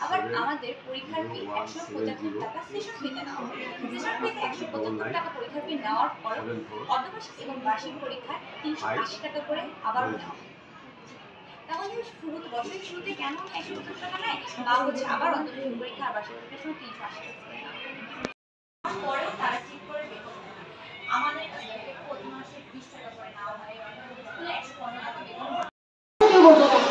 আবার আমাদের পরীক্ষার ফি একশো পঁচাত্তর টাকা সেশন ফিতে নেওয়া হয় সেশন ফিতে একশো পঁচাত্তর টাকা পরীক্ষার ফি নেওয়ার পর অর্ধবার্ষিক এবং বার্ষিক পরীক্ষায় তিনশো আশি টাকা করে আবারও নেওয়া হয় তাহলে শুরু বছরের শুরুতে কেন একশো পঁচাত্তর টাকা নেয় বা হচ্ছে আবার অন্তর্ভুক্ত পরীক্ষা আর বার্ষিক পরীক্ষার সময় তিনশো আশি টাকা আমাদের প্রতি মাসে বিশ টাকা করে নেওয়া হয়। একশো পনেরো টাকা বেতন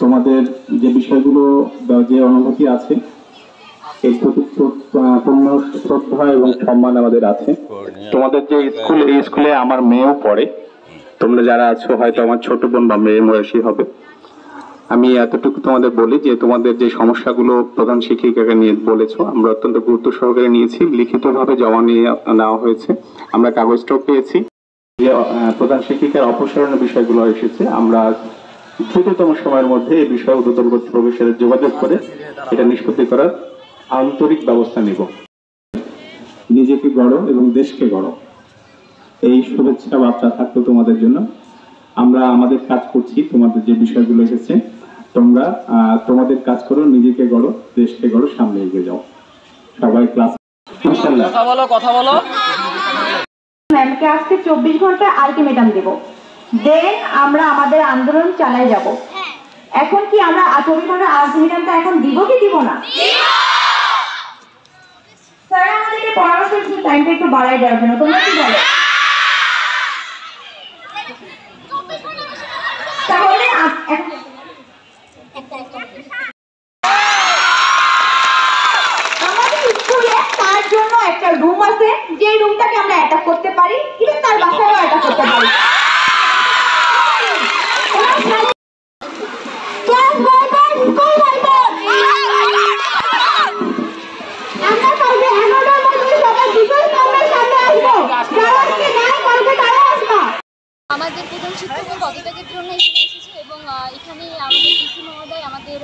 তোমাদের যে বিষয়গুলো যে অনুভূতি আছে, এই পূর্ণ শ্রদ্ধা এবং সম্মান আমাদের আছে। তোমাদের যে স্কুল, এই স্কুলে আমার মেয়েও পড়ে। তোমরা যারা আছো, হয়তো আমার ছোট বোন বা মেয়ে বয়সী হবে। আমি এতটুকু তোমাদের বলি যে, তোমাদের যে সমস্যাগুলো প্রধান শিক্ষিকাকে নিয়ে বলেছ, আমরা অত্যন্ত গুরুত্ব সহকারে নিয়েছি। লিখিতভাবে জমা নিয়ে নেওয়া হয়েছে। আমরা কাগজটাও পেয়েছি। প্রধান শিক্ষিকার অপসারণের বিষয়গুলো এসেছে, আমরা দ্রুততম সময়ের মধ্যে এই বিষয়ে ঊর্ধ্বতন কর্তৃপক্ষের সাথে যোগাযোগ করে। এটা নিষ্পত্তি করার আন্তরিক ব্যবস্থা নিব। নিজেকে গড়ো এবং দেশকে গড়ো। এই শুভেচ্ছা বার্তা থাকতো তোমাদের জন্য। আমরা আমাদের কাজ করছি, তোমাদের যে বিষয়গুলো এসেছে, তোমরা তোমাদের কাজ করো, নিজেকে গড়ো, দেশকে গড়ো, সামনে এগিয়ে যাও। সবাই ক্লাস কথা বলো কথা বলো। ম্যামকে আজকে চব্বিশ ঘণ্টা আলটিমেটাম দেব। দেন আমরা আমাদের আন্দোলন চালাই যাব। এখন কি আমরা চব্বিশ ঘণ্টা আলটিমেটামটা এখন দিব কি দিব না? স্যার আমাদেরকে পরামর্শ টাইমটা একটু বাড়াই দেওয়ার জন্য। তোমরা কি বলো তাহলে আ- এখন- আমাদের স্কুলে তার জন্য একটা রুম আছে যে রুমটাকে আমরা অ্যাটাক করতে পারি ইভেন তার বাসায়ও অ্যাটাক করতে পারি। আমাদের প্রধান শিক্ষক পদত্যাগের জন্য এখানে আমাদের ডিসি মহোদয় আমাদের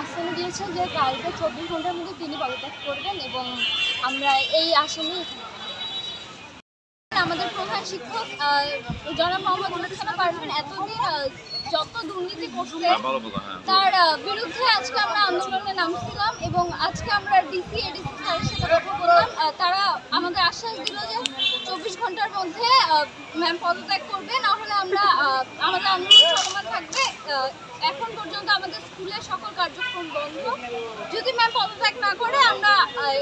আশ্বাস দিয়েছেন যে কালকে চব্বিশ ঘণ্টার মধ্যে তিনি পদত্যাগ করবেন এবং আমরা এই আসনে আমাদের প্রধান শিক্ষক জনাব মোহাম্মদ মুস্তাফা পারভেন, এতদিন যত দুর্নীতি করছে তার বিরুদ্ধে আজকে আমরা আন্দোলনে নামছিলাম এবং আজকে আমরা ডিসি এডিসি স্যারের সাথে কথা বললাম। তারা আমাদের আশ্বাস দিল যে চব্বিশ ঘণ্টার মধ্যে ম্যাম পদত্যাগ করবে না হলে আমরা আমাদের আন্দোলন চলমান থাকবে। এখন পর্যন্ত আমাদের স্কুলের সকল কার্যক্রম বন্ধ। যদি ম্যাম পদত্যাগ না করে আমরা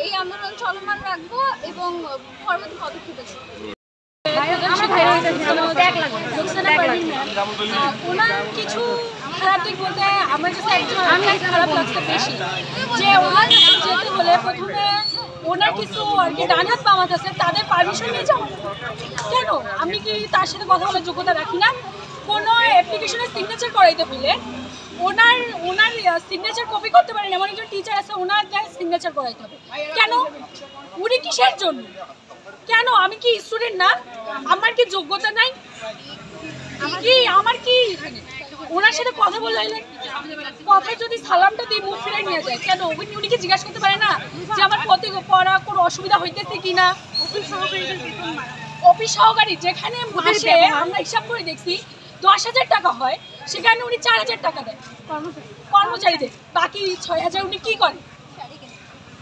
এই আন্দোলন চলমান রাখব এবং পরবর্তী পদক্ষেপ নেব ওনার কিছু খারাপ আমার খারাপ লাগছে বেশি। ওনার প্রথমে ওনার কিছু আর কি ডান হাত তাদের পারমিশন নিয়ে যাব কেন? আমি কি তার সাথে কথা বলার যোগ্যতা রাখি না? কোনো অ্যাপ্লিকেশনের সিগনেচার করাইতে হলে ওনার ওনার সিগনেচার কপি করতে পারেন। এমন একজন টিচার আছে, ওনার সিগনেচার করাইতে হবে। কেন? উনি কিসের জন্য? কেন? আমি কি স্টুডেন্ট না? আমার কি যোগ্যতা নাই? কি আমার কি? ওনার সাথে কথা বলাইলেন কথায় যদি সালামটা দিয়ে মুখ ফিরে নিয়ে যায়। কেন? উনি উনি কি জিজ্ঞাসা করতে পারে না যে আমার পথে পড়া কোনো অসুবিধা হইতেছে কি না? অফিস সহকারী যেখানে মাসে আমরা হিসাব করে দেখছি দশ হাজার টাকা হয় সেখানে উনি চার হাজার টাকা দেয় কর্মচারীদের। বাকি ছয় হাজার উনি কি করেন?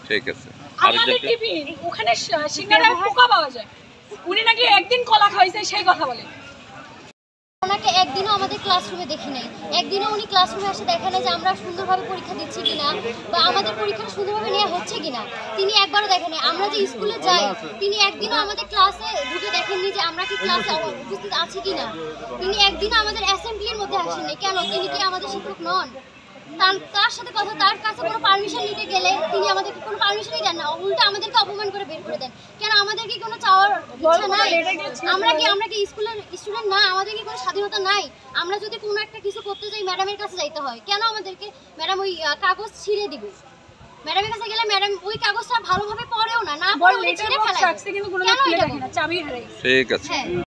ঠিক আছে। আমাদের টিফিন ওখানে স- সিঙ্গারায় পোকা পাওয়া যায়। উনি নাকি একদিন কলা খাইছে সেই কথা বলে। ওনাকে একদিনও আমাদের ক্লাসরুমে দেখি নাই। একদিনও উনি ক্লাসরুমে এসে দেখা নাই যে আমরা সুন্দরভাবে পরীক্ষা দিচ্ছি কিনা বা আমাদের পরীক্ষাটা সুন্দরভাবে নেওয়া হচ্ছে কিনা। তিনি একবারও দেখেন আমরা যে স্কুলে যাই, তিনি একদিনও আমাদের ক্লাসে ঢুকে দেখেননি যে আমরা কি ক্লাসে উপস্থিত আছি কিনা। তিনি একদিনও আমাদের অ্যাসেম্বলির মধ্যে আসেননি। কেন? তিনি কি আমাদের শিক্ষক নন? তার সাথে কথা তার কাছে কোনো পারমিশন নিতে গেলে তিনি আমাদেরকে কোনো পারমিশনই দেন না। উল্টা আমাদেরকে অপমান করে বের করে দেন। কেন আমাদের কি কোনো চাওয়ার ইচ্ছা নাই? আমরা কি আমরা কি স্কুলের স্টুডেন্ট না? আমাদের কি কোনো স্বাধীনতা নাই? আমরা যদি কোনো একটা কিছু করতে যাই ম্যাডামের কাছে যাইতে হয় কেন আমাদেরকে ম্যাডাম ওই কাগজ ছিঁড়ে দিবে? ম্যাডামের কাছে গেলে ম্যাডাম ওই কাগজটা ভালোভাবে পড়েও না না পড়ে ছিঁড়ে ফেলায়। ঠিক আছে। হ্যাঁ।